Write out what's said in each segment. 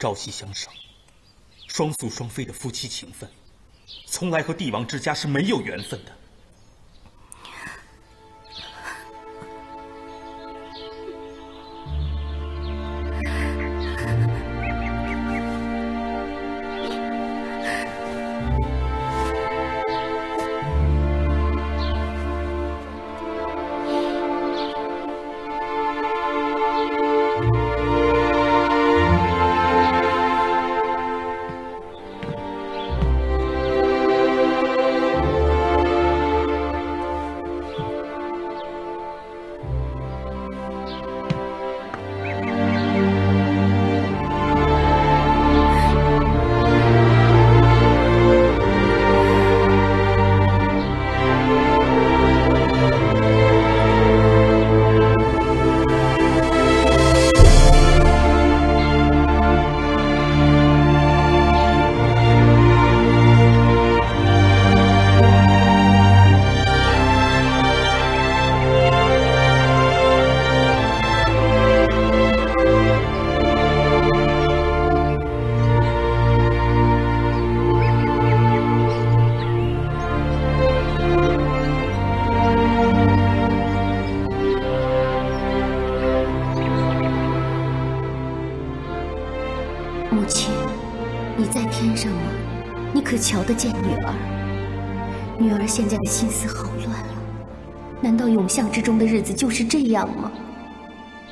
朝夕相守，双宿双飞的夫妻情分，从来和帝王之家是没有缘分的。得见女儿，女儿现在的心思好乱了。难道永巷之中的日子就是这样吗？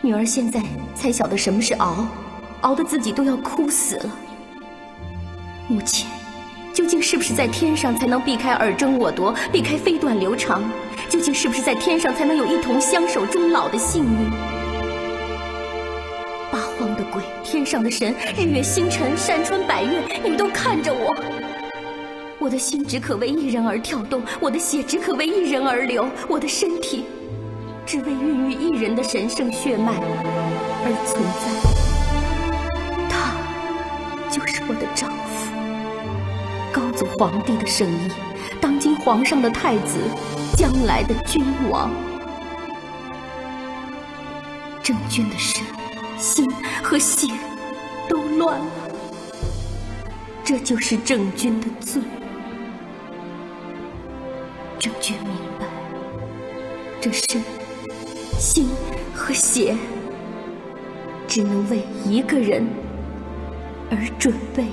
女儿现在才晓得什么是熬，熬得自己都要哭死了。母亲，究竟是不是在天上才能避开尔争我夺，避开飞短流长？究竟是不是在天上才能有一同相守终老的幸运？八荒的鬼，天上的神，日月星辰，山川百岳，你们都看着我。我的心只可为一人而跳动，我的血只可为一人而流，我的身体只为孕育一人的神圣血脉而存在。他就是我的丈夫，高祖皇帝的圣意，当今皇上的太子，将来的君王。郑君的身、心和血都乱了，这就是郑君的罪。我却明白，这身、心和血，只能为一个人而准备。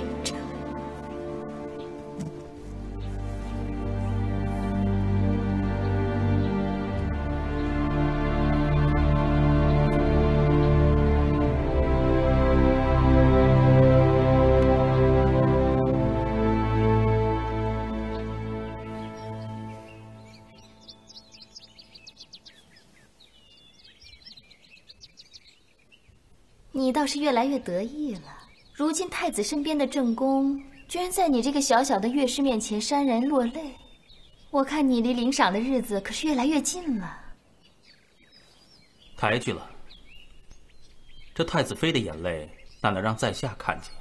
倒是越来越得意了。如今太子身边的正宫，居然在你这个小小的乐师面前潸然落泪。我看你离领赏的日子可是越来越近了。抬举了。这太子妃的眼泪，哪能让在下看见？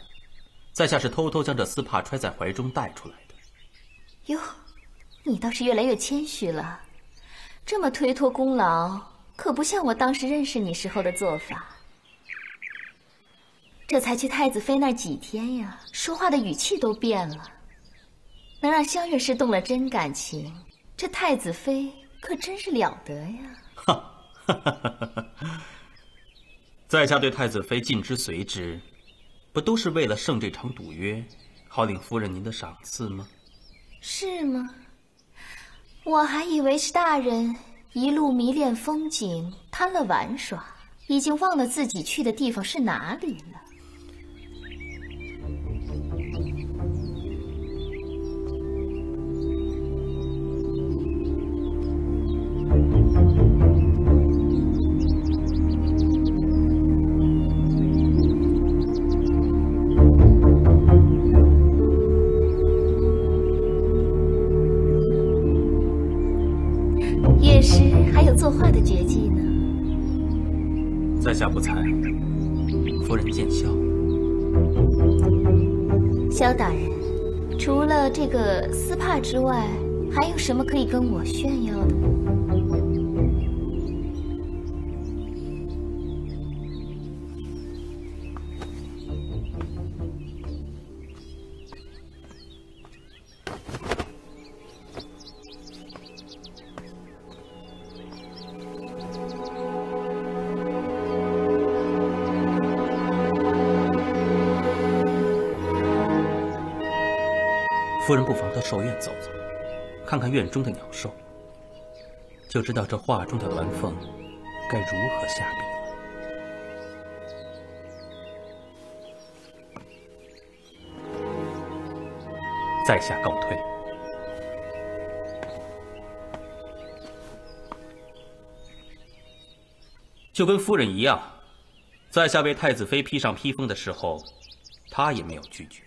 在下是偷偷将这丝帕揣在怀中带出来的。哟，你倒是越来越谦虚了。这么推脱功劳，可不像我当时认识你时候的做法。这才去太子妃那儿几天呀，说话的语气都变了，能让香月氏动了真感情，这太子妃可真是了得呀！哈，在下对太子妃尽之随之，不都是为了胜这场赌约，好领夫人您的赏赐吗？是吗？我还以为是大人一路迷恋风景，贪了玩耍，已经忘了自己去的地方是哪里了。之外，还有什么可以跟我炫耀的？夫人不妨。到寿院走走，看看院中的鸟兽，就知道这画中的鸾凤该如何下笔了。在下告退。就跟夫人一样，在下为太子妃披上披风的时候，她也没有拒绝。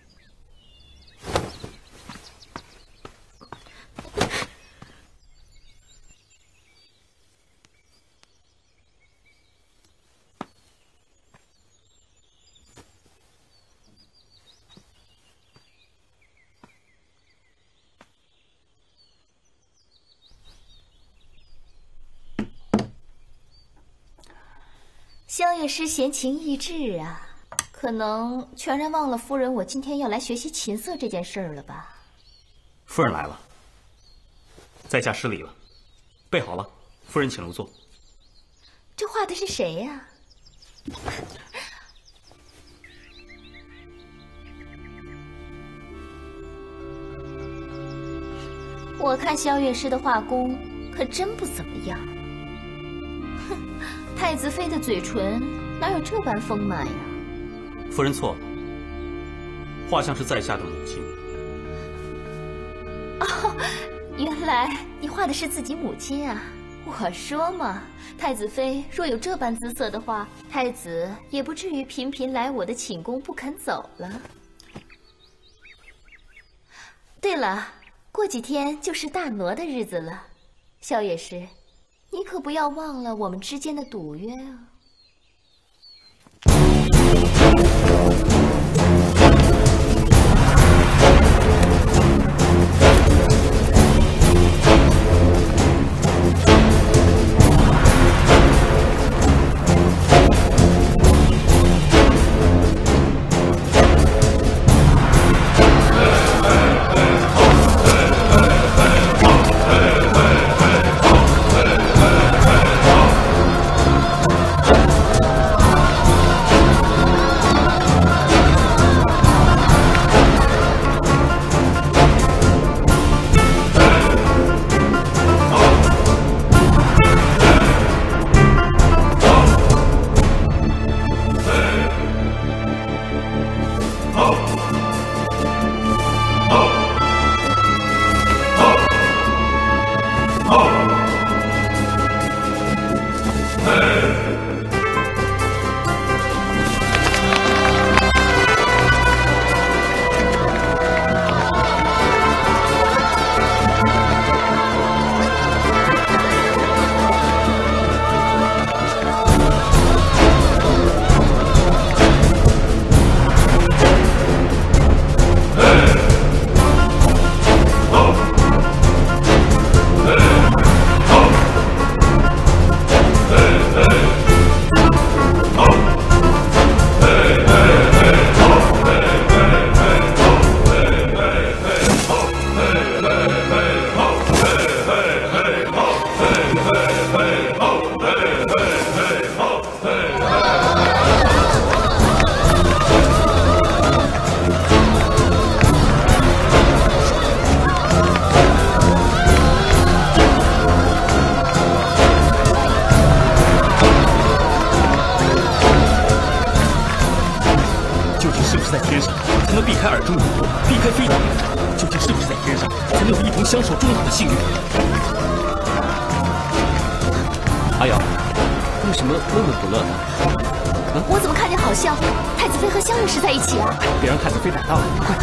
师闲情逸致啊，可能全然忘了夫人我今天要来学习琴瑟这件事儿了吧？夫人来了，在下失礼了。备好了，夫人请入座。这画的是谁呀？我看萧月师的画工可真不怎么样。哼太子妃的嘴唇哪有这般丰满呀？夫人错了，画像是在下的母亲。哦，原来你画的是自己母亲啊！我说嘛，太子妃若有这般姿色的话，太子也不至于频频来我的寝宫不肯走了。对了，过几天就是大挪的日子了，萧月师。你可不要忘了我们之间的赌约啊！Oh! 太子妃和萧御史在一起。啊别让太子妃逮到了快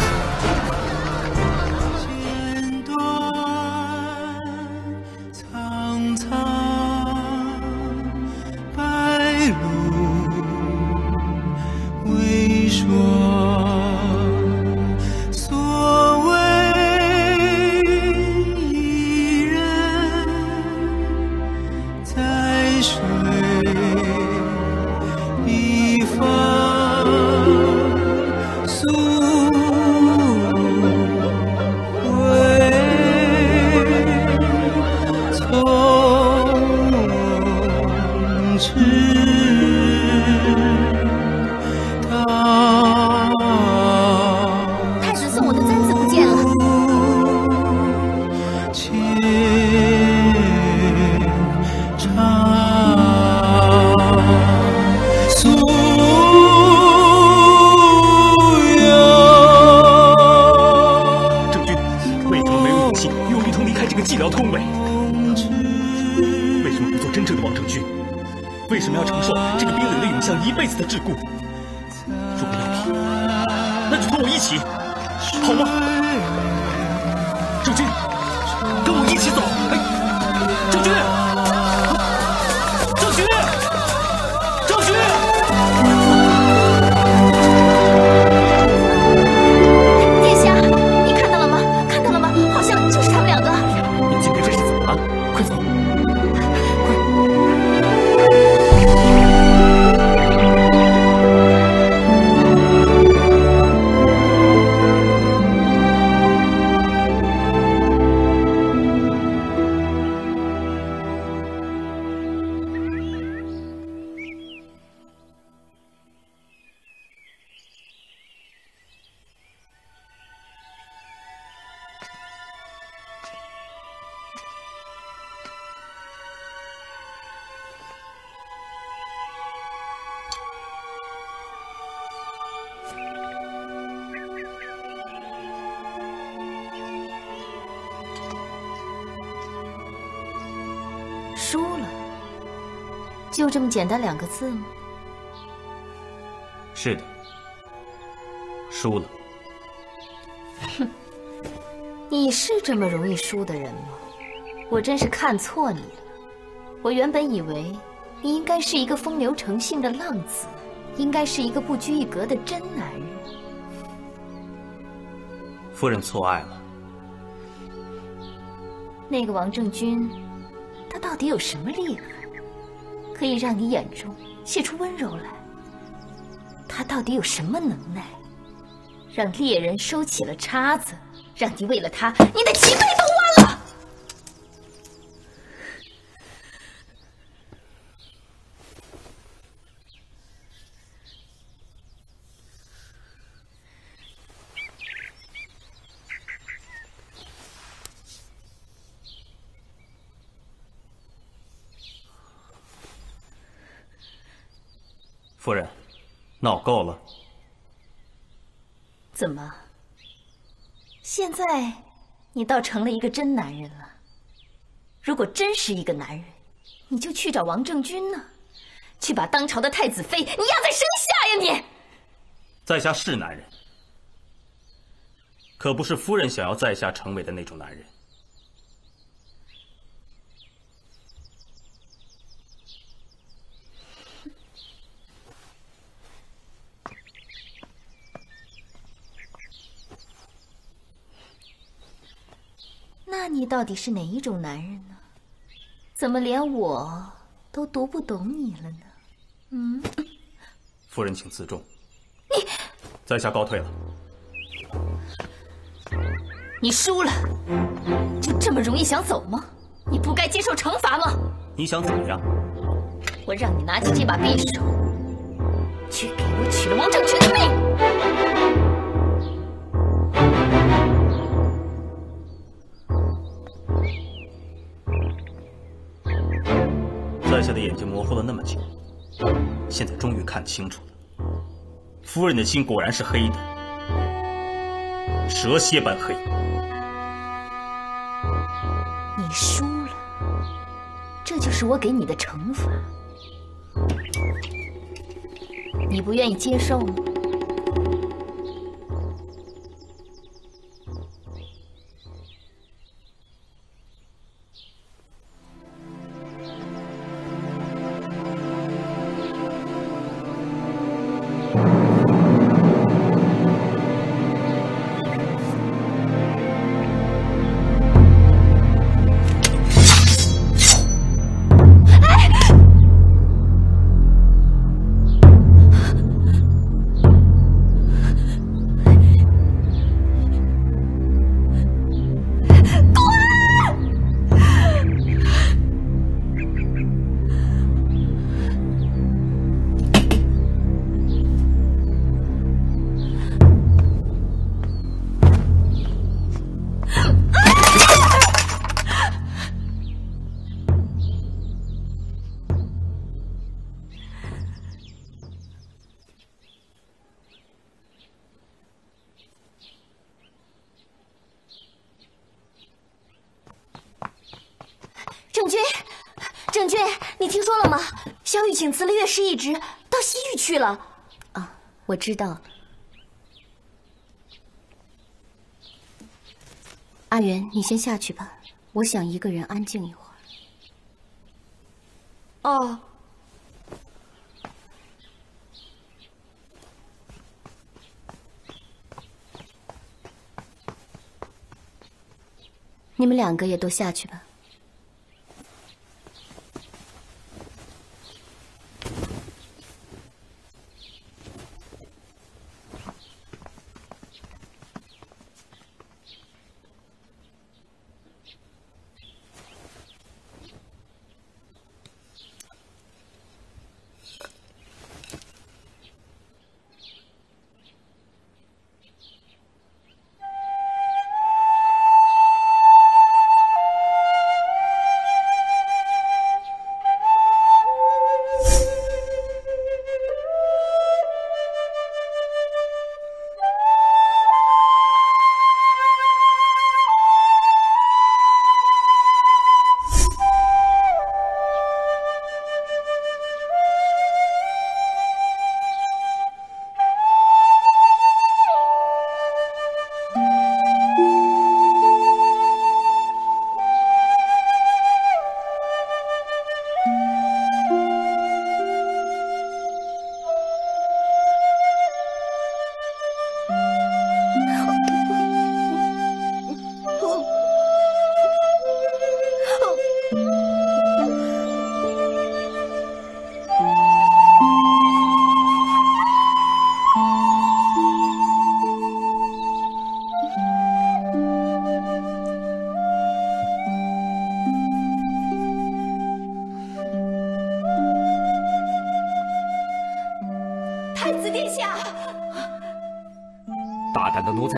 简单两个字吗？是的，输了。哼，你是这么容易输的人吗？我真是看错你了。我原本以为你应该是一个风流成性的浪子，应该是一个不拘一格的真男人。夫人错爱了。那个王正军，他到底有什么厉害？可以让你眼中泄出温柔来。他到底有什么能耐，让猎人收起了叉子，让你为了他，你的脊背都弯了？夫人，闹够了。怎么？现在你倒成了一个真男人了。如果真是一个男人，你就去找王政君呢，去把当朝的太子妃你压在身下呀！你，在下是男人，可不是夫人想要在下成为的那种男人。那你到底是哪一种男人呢？怎么连我都读不懂你了呢？嗯，夫人请自重。你，在下告退了。你输了，就这么容易想走吗？你不该接受惩罚吗？你想怎么样？我让你拿起这把匕首，去给我取了王正群的命。模糊了那么久，现在终于看清楚了。夫人的心果然是黑的，蛇蝎般黑。你输了，这就是我给你的惩罚。你不愿意接受吗？请辞了乐师一职，到西域去了。啊，我知道。阿元，你先下去吧，我想一个人安静一会儿。哦。你们两个也都下去吧。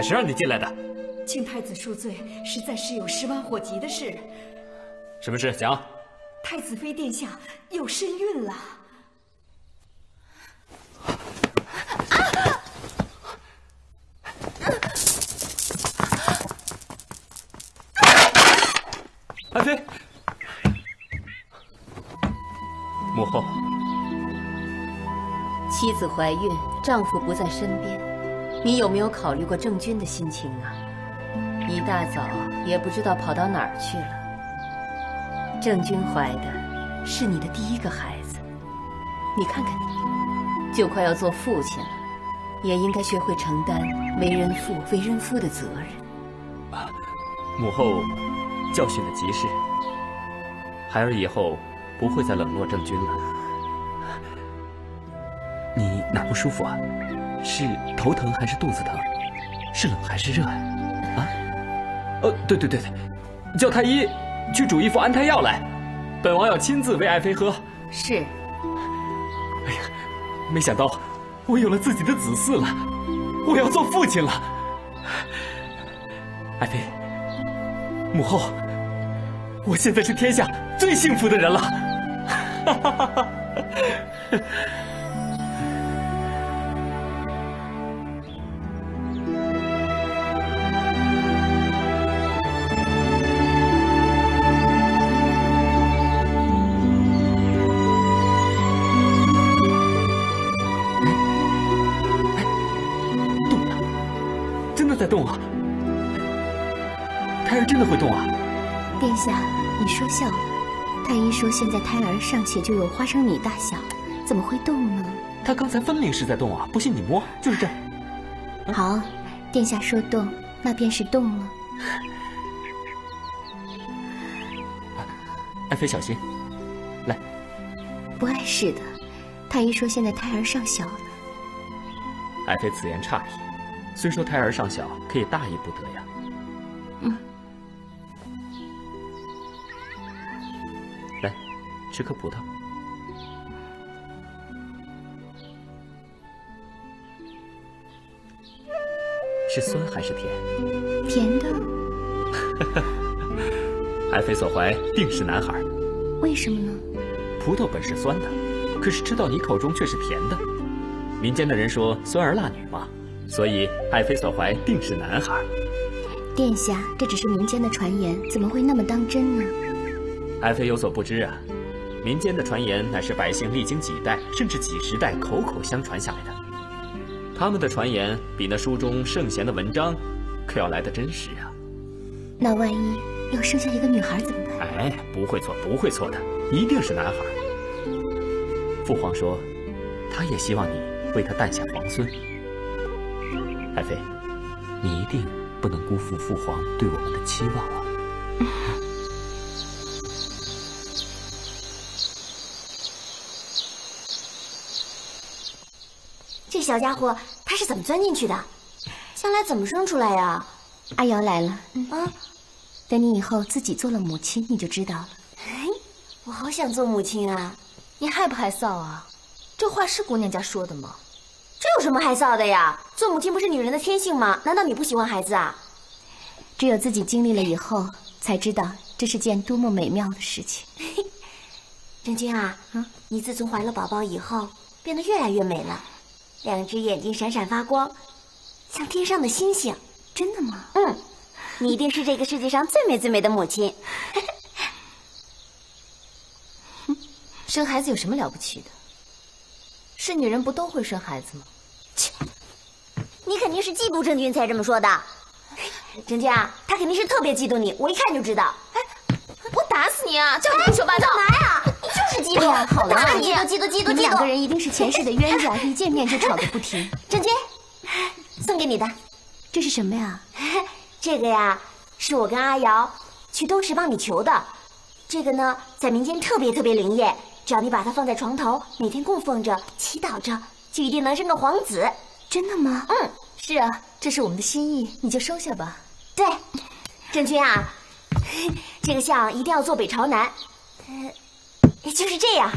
谁让你进来的？请太子恕罪，实在是有十万火急的事。什么事？讲。太子妃殿下有身孕了。子怀孕，丈夫不在身边。你有没有考虑过郑军的心情啊？一大早也不知道跑到哪儿去了。郑军怀的是你的第一个孩子，你看看你，就快要做父亲了，也应该学会承担为人父、为人夫的责任。母后教训的极是，孩儿以后不会再冷落郑军了。你哪不舒服啊？是头疼还是肚子疼？是冷还是热啊？啊？呃，对对对对，叫太医去煮一副安胎药来，本王要亲自喂爱妃喝。是。哎呀，没想到我有了自己的子嗣了，我要做父亲了。爱妃，母后，我现在是天下最幸福的人了。哈哈哈哈。动啊！胎儿真的会动啊！殿下，你说笑了。太医说现在胎儿尚且就有花生米大小，怎么会动呢？他刚才分明是在动啊！不信你摸，就是这。好，殿下说动，那便是动了。爱妃小心，来。不碍事的，太医说现在胎儿尚小呢。爱妃此言差矣。虽说胎儿尚小，可以大意不得呀。嗯，来，吃颗葡萄。是酸还是甜？甜的。爱妃所怀定是男孩。为什么呢？葡萄本是酸的，可是吃到你口中却是甜的。民间的人说酸儿辣女嘛。所以，爱妃所怀定是男孩。殿下，这只是民间的传言，怎么会那么当真呢？爱妃有所不知啊，民间的传言乃是百姓历经几代甚至几十代口口相传下来的。他们的传言比那书中圣贤的文章，可要来的真实啊。那万一要生下一个女孩怎么办？哎，不会错，不会错的，一定是男孩。父皇说，他也希望你为他诞下皇孙。爱妃，你一定不能辜负父皇对我们的期望啊！这小家伙他是怎么钻进去的？将来怎么生出来呀？阿瑶来了，啊，等你以后自己做了母亲，你就知道了。哎，我好想做母亲啊！你害不害臊啊？这话是姑娘家说的吗？这有什么害臊的呀？做母亲不是女人的天性吗？难道你不喜欢孩子啊？只有自己经历了以后，才知道这是件多么美妙的事情。郑君啊，嗯，你自从怀了宝宝以后，变得越来越美了，两只眼睛闪闪发光，像天上的星星。真的吗？嗯，你一定是这个世界上最美最美的母亲。生孩子有什么了不起的？是女人不都会生孩子吗？切，你肯定是嫉妒郑君才这么说的。郑君啊，他肯定是特别嫉妒你，我一看就知道。哎，我打死你啊！叫你胡说八道！干嘛呀？你就是嫉妒。好了，打你！嫉妒嫉妒嫉妒！你们两个人一定是前世的冤家，一见面就吵个不停。郑君，送给你的。这是什么呀？这个呀，是我跟阿瑶去东池帮你求的。这个呢，在民间特别特别灵验，只要你把它放在床头，每天供奉着、祈祷着，就一定能生个皇子。真的吗？嗯，是啊，这是我们的心意，你就收下吧。对，郑君啊，这个像一定要坐北朝南，呃，就是这样，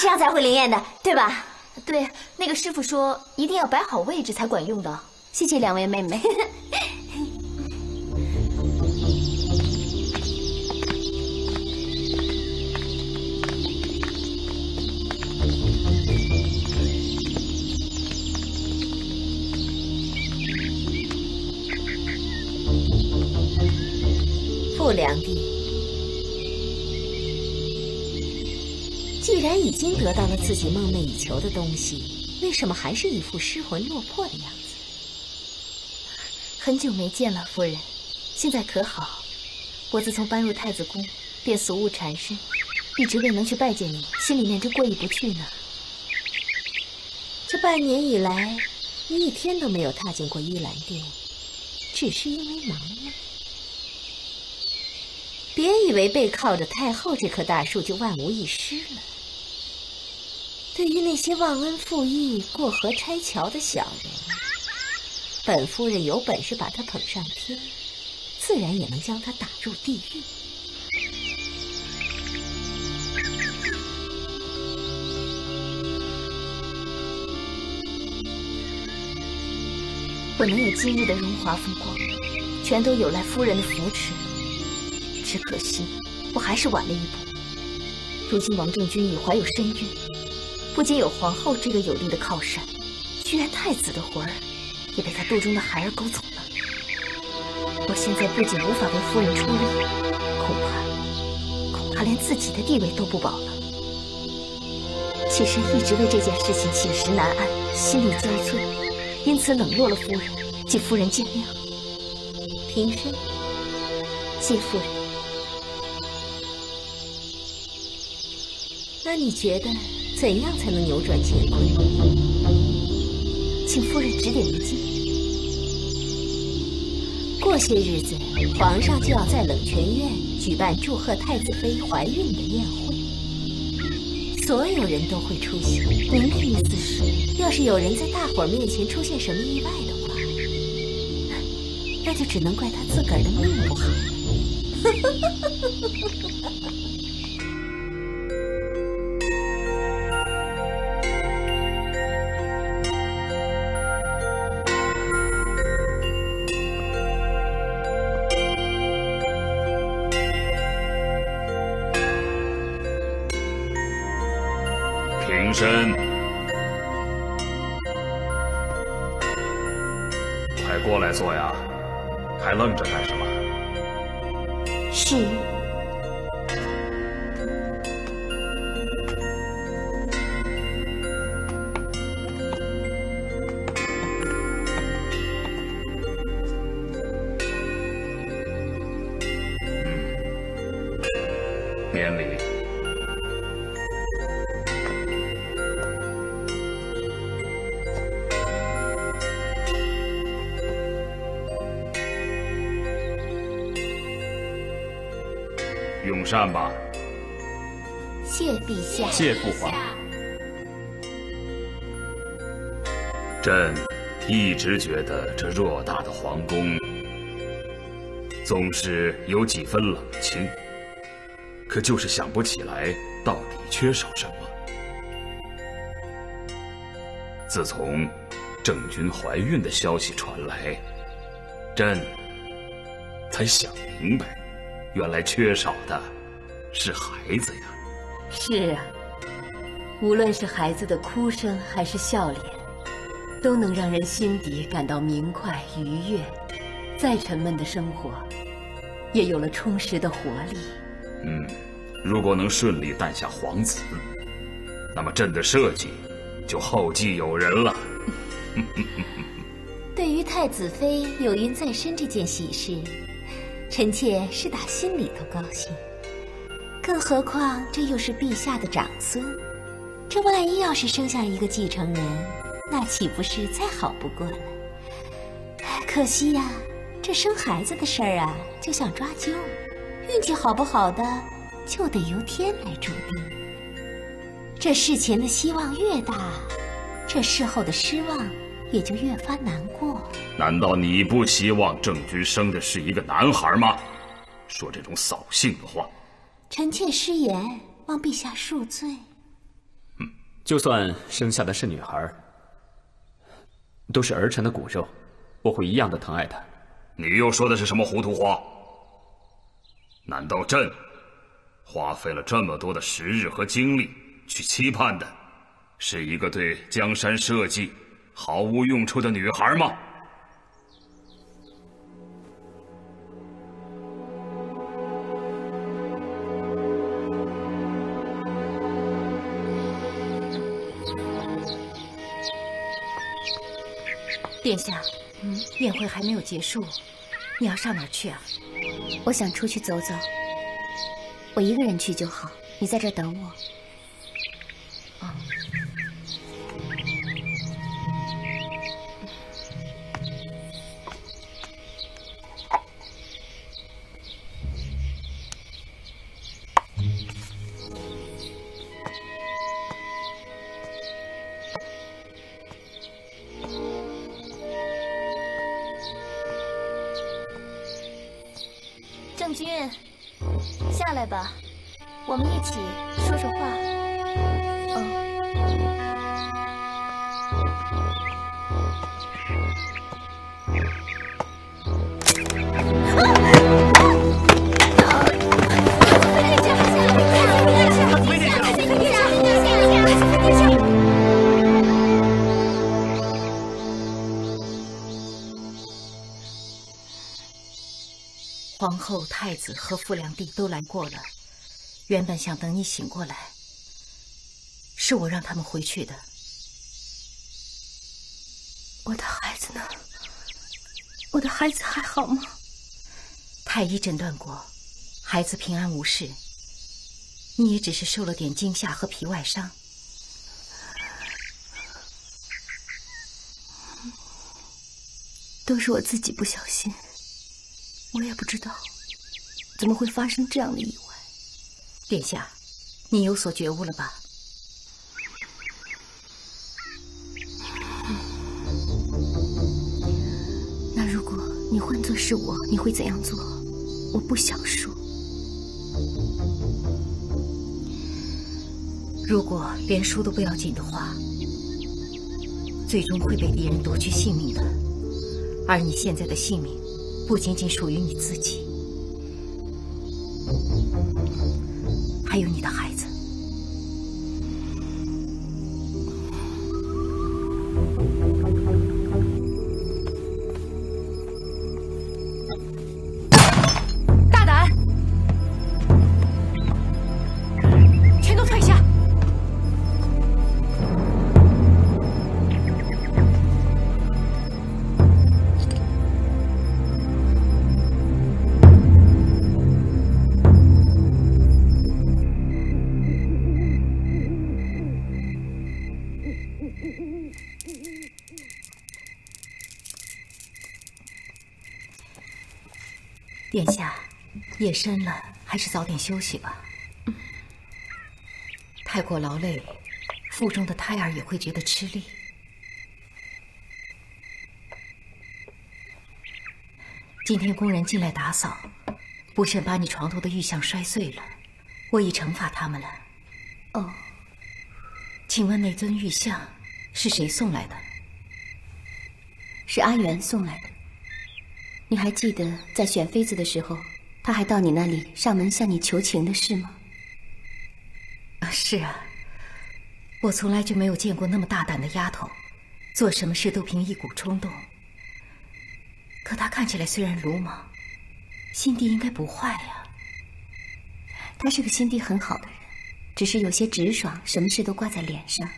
这样才会灵验的，对吧？对，那个师傅说一定要摆好位置才管用的。谢谢两位妹妹。傅良娣，既然已经得到了自己梦寐以求的东西，为什么还是一副失魂落魄的样子？很久没见了，夫人，现在可好？我自从搬入太子宫，便俗务缠身，一直未能去拜见你，心里面正过意不去呢。这半年以来，你一天都没有踏进过玉兰殿，只是因为忙吗？别以为背靠着太后这棵大树就万无一失了。对于那些忘恩负义、过河拆桥的小人，本夫人有本事把他捧上天，自然也能将他打入地狱。我能有今日的荣华风光，全都有赖夫人的扶持。只可惜，我还是晚了一步。如今王政君已怀有身孕，不仅有皇后这个有力的靠山，居然太子的魂儿也被他肚中的孩儿勾走了。我现在不仅无法为夫人出力，恐怕恐怕连自己的地位都不保了。妾身一直为这件事情寝食难安，心力交瘁，因此冷落了夫人，请夫人见谅。平身，谢夫人。你觉得怎样才能扭转乾坤？请夫人指点迷津。过些日子，皇上就要在冷泉院举办祝贺太子妃怀孕的宴会，所有人都会出席。您的意思是，要是有人在大伙面前出现什么意外的话，那就只能怪他自个儿的命不好。免礼。用膳吧。谢陛下。谢父皇。朕一直觉得这偌大的皇宫，总是有几分冷清，可就是想不起来到底缺少什么。自从郑君怀孕的消息传来，朕才想明白，原来缺少的是孩子呀。是啊，无论是孩子的哭声还是笑脸，都能让人心底感到明快愉悦。再沉闷的生活，也有了充实的活力。嗯，如果能顺利诞下皇子，那么朕的设计就后继有人了。对于太子妃有孕在身这件喜事，臣妾是打心里头高兴。更何况这又是陛下的长孙，这万一要是生下一个继承人，那岂不是再好不过了？可惜呀，这生孩子的事儿啊，就像抓阄，运气好不好的，就得由天来注定。这事前的希望越大，这事后的失望也就越发难过。难道你不希望郑居生的是一个男孩吗？说这种扫兴的话。臣妾失言，望陛下恕罪。嗯，就算生下的是女孩，都是儿臣的骨肉，我会一样的疼爱她。你又说的是什么糊涂话？难道朕花费了这么多的时日和精力去期盼的，是一个对江山社稷毫无用处的女孩吗？殿下，嗯，宴会还没有结束，你要上哪儿去啊？我想出去走走，我一个人去就好，你在这等我。来吧我们一起说说话。太子和傅良娣都来过了，原本想等你醒过来，是我让他们回去的。我的孩子呢？我的孩子还好吗？太医诊断过，孩子平安无事，你也只是受了点惊吓和皮外伤。都是我自己不小心。我也不知道怎么会发生这样的意外。殿下，你有所觉悟了吧？那如果你换作是我，你会怎样做？我不想说。如果连输都不要紧的话，最终会被敌人夺去性命的。而你现在的性命。不仅仅属于你自己，还有你的夜深了，还是早点休息吧。太过劳累，腹中的胎儿也会觉得吃力。今天工人进来打扫，不慎把你床头的玉像摔碎了，我已惩罚他们了。哦，请问那尊玉像是谁送来的？是阿元送来的。你还记得在选妃子的时候，他还到你那里上门向你求情的事吗？啊，是啊。我从来就没有见过那么大胆的丫头，做什么事都凭一股冲动。可她看起来虽然鲁莽，心地应该不坏呀。她是个心地很好的人，只是有些直爽，什么事都挂在脸上。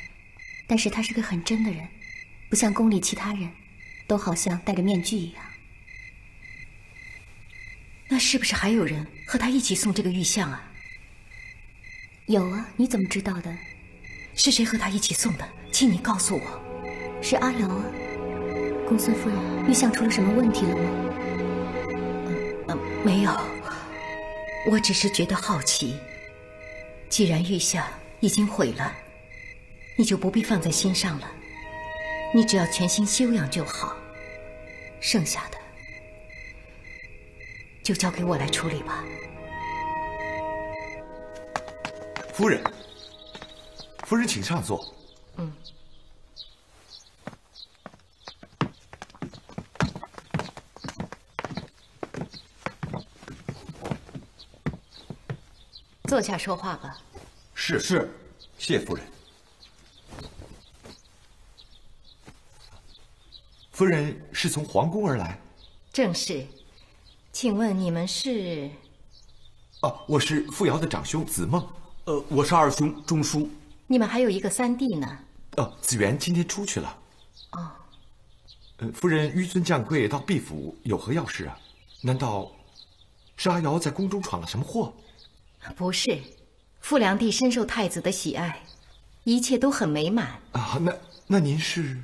但是她是个很真的人，不像宫里其他人，都好像戴着面具一样。那是不是还有人和他一起送这个玉像啊？有啊，你怎么知道的？是谁和他一起送的？请你告诉我。是阿瑶啊。公孙夫人，玉像出了什么问题了吗？嗯，没有。我只是觉得好奇。既然玉像已经毁了，你就不必放在心上了。你只要全心修养就好。剩下的。就交给我来处理吧，夫人。夫人，请上座。嗯。坐下说话吧。是是，谢夫人。夫人是从皇宫而来？正是。请问你们是？哦，我是傅瑶的长兄子梦。呃，我是二兄钟书。你们还有一个三弟呢。哦，子元今天出去了。哦。呃，夫人纡尊降贵到毕府有何要事啊？难道是阿瑶在宫中闯了什么祸？不是，傅良帝深受太子的喜爱，一切都很美满。啊，那那您是？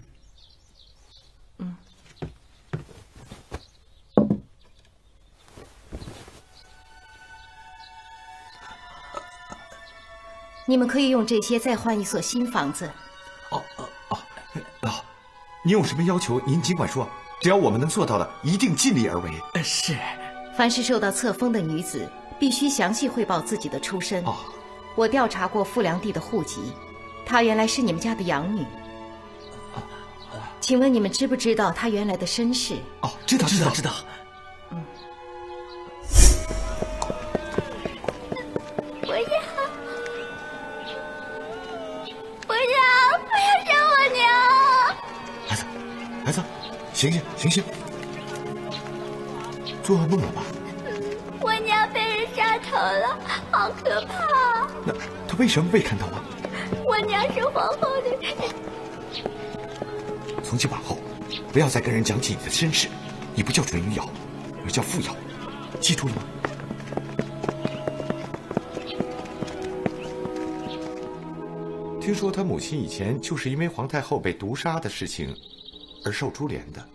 你们可以用这些再换一所新房子。哦哦哦，啊！您有什么要求，您尽管说，只要我们能做到的，一定尽力而为。是。凡是受到册封的女子，必须详细汇报自己的出身。哦。我调查过傅良娣的户籍，她原来是你们家的养女。请问你们知不知道她原来的身世？哦，知道，知道，知道。醒醒，醒醒！做噩梦了吧？我娘被人杀头了，好可怕！那她为什么被砍头啊？我娘是皇后的人。从今往后，不要再跟人讲起你的身世。你不叫准于瑶，而叫傅瑶，记住了吗？听说他母亲以前就是因为皇太后被毒杀的事情而受株连的。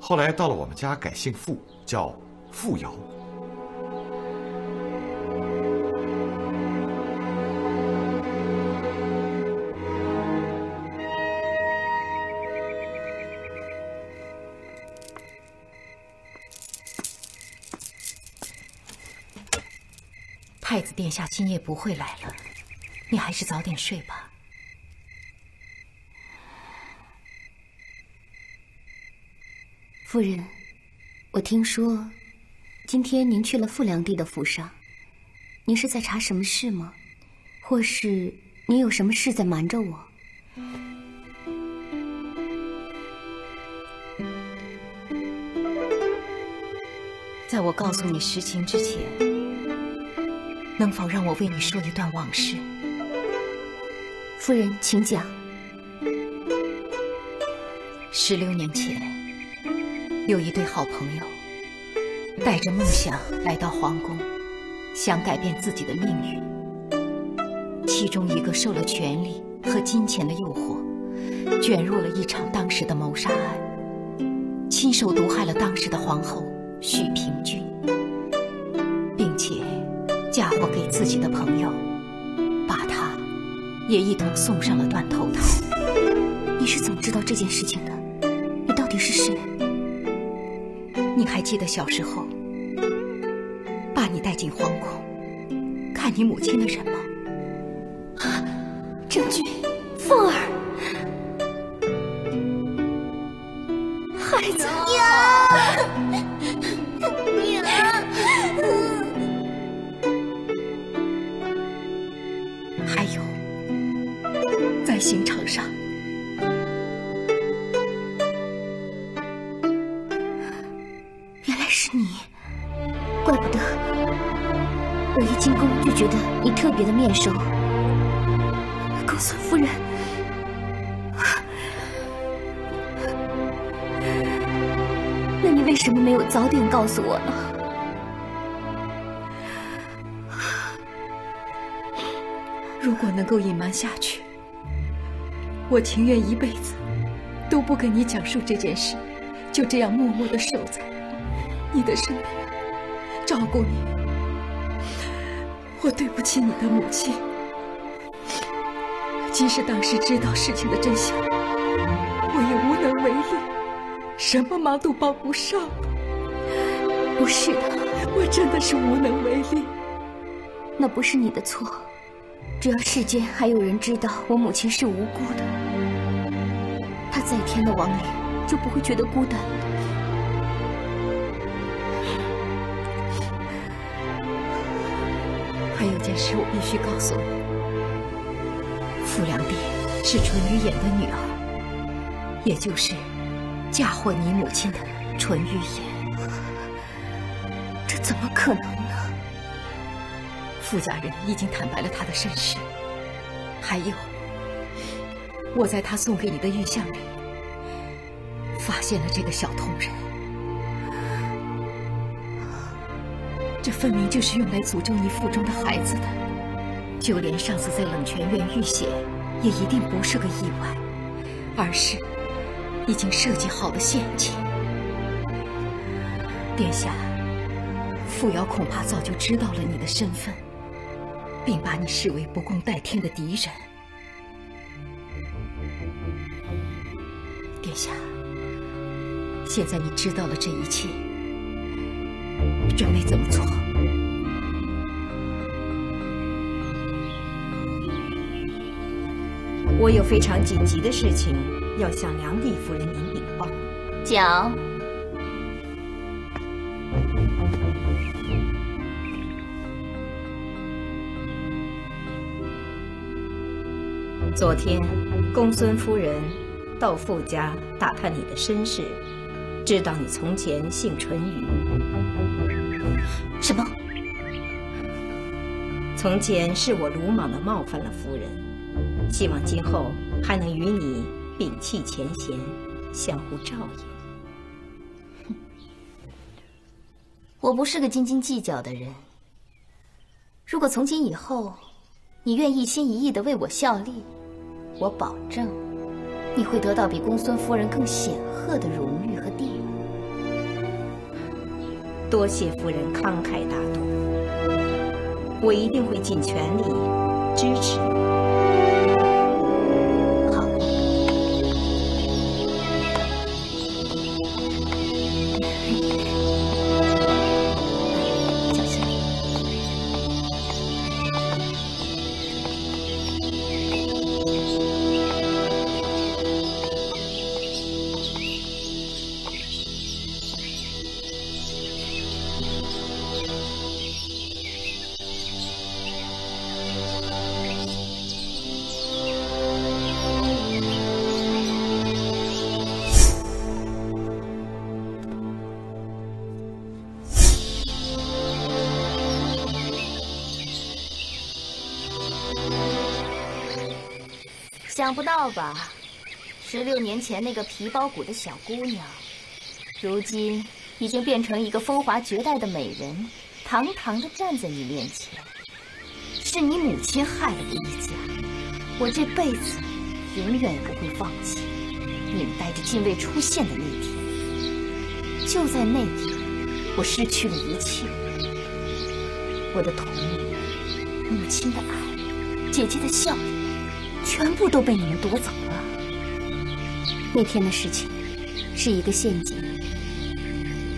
后来到了我们家，改姓傅，叫傅瑶。太子殿下今夜不会来了，你还是早点睡吧。夫人，我听说今天您去了傅良娣的府上，您是在查什么事吗？或是您有什么事在瞒着我？在我告诉你实情之前，能否让我为你说一段往事？夫人，请讲。十六年前。有一对好朋友，带着梦想来到皇宫，想改变自己的命运。其中一个受了权力和金钱的诱惑，卷入了一场当时的谋杀案，亲手毒害了当时的皇后许平君，并且嫁祸给自己的朋友，把他也一同送上了断头台。你是怎么知道这件事情的？你到底是谁？还记得小时候把你带进皇宫看你母亲的人吗？郑君，是你，怪不得我一进宫就觉得你特别的面熟。公孙夫人，那你为什么没有早点告诉我呢？如果能够隐瞒下去，我情愿一辈子都不跟你讲述这件事，就这样默默的守在你的身边，照顾你。我对不起你的母亲，即使当时知道事情的真相，我也无能为力，什么忙都帮不上。不是的，我真的是无能为力。那不是你的错，只要世间还有人知道我母亲是无辜的，她在天的亡灵就不会觉得孤单。件事我必须告诉你：傅良娣是淳于衍的女儿，也就是嫁祸你母亲的淳于衍。这怎么可能呢？傅家人已经坦白了他的身世，还有，我在他送给你的玉像里发现了这个小铜人。这分明就是用来诅咒你腹中的孩子的，就连上次在冷泉院遇险，也一定不是个意外，而是已经设计好的陷阱。殿下，傅瑶恐怕早就知道了你的身份，并把你视为不共戴天的敌人。殿下，现在你知道了这一切。准备怎么做？我有非常紧急的事情要向梁帝夫人您禀报。讲。昨天，公孙夫人到傅家打探你的身世。知道你从前姓淳于，什么？从前是我鲁莽的冒犯了夫人，希望今后还能与你摒弃前嫌，相互照应。我不是个斤斤计较的人。如果从今以后，你愿一心一意的为我效力，我保证，你会得到比公孙夫人更显赫的荣誉和地位。多谢夫人慷慨大度，我一定会尽全力支持。你不到吧？十六年前那个皮包骨的小姑娘，如今已经变成一个风华绝代的美人，堂堂的站在你面前。是你母亲害了我一家，我这辈子永远也不会放弃。你们带着禁卫出现的那天，就在那天，我失去了一切。我的童年、母亲的爱、姐姐的笑脸，全部都被你们夺走了。那天的事情是一个陷阱。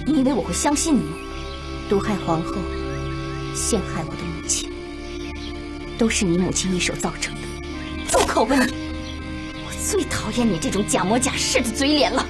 你以为我会相信你？毒害皇后，陷害我的母亲，都是你母亲一手造成的。住口吧你！我最讨厌你这种假模假式的嘴脸了。